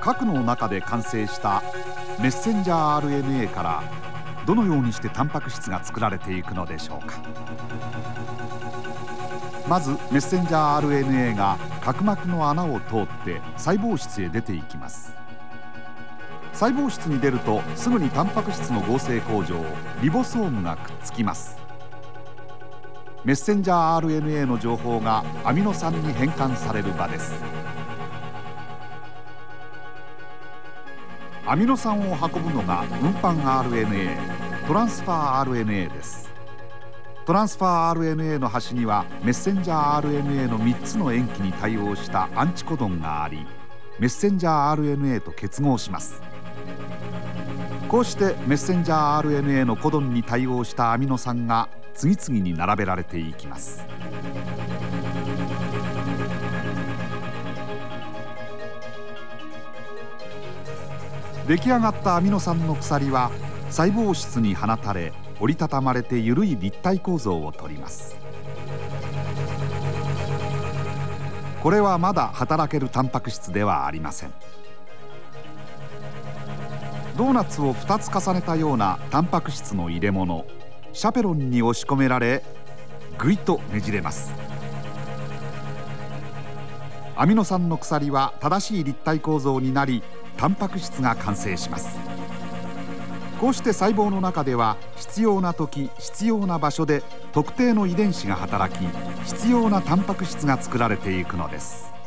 核の中で完成したメッセンジャー RNA からどのようにしてタンパク質が作られていくのでしょうか。まずメッセンジャー RNA が角膜の穴を通って細胞質へ出ていきます。細胞質に出るとすぐにタンパク質の合成工場リボソームがくっつきます。メッセンジャー RNA の情報がアミノ酸に変換される場です。アミノ酸を運ぶのが運搬 RNA トランスファー RNA です。トランスファー RNA の端にはメッセンジャー RNA の3つの塩基に対応したアンチコドンがありメッセンジャー RNA と結合します。こうしてメッセンジャー RNA のコドンに対応したアミノ酸が次々に並べられていきます。出来上がったアミノ酸の鎖は細胞質に放たれ折りたたまれて緩い立体構造をとります。これはまだ働けるタンパク質ではありません。ドーナツを2つ重ねたようなタンパク質の入れ物シャペロンに押し込められぐいとねじれます。アミノ酸の鎖は正しい立体構造になりタンパク質が完成します。こうして細胞の中では必要な時必要な場所で特定の遺伝子が働き必要なタンパク質が作られていくのです。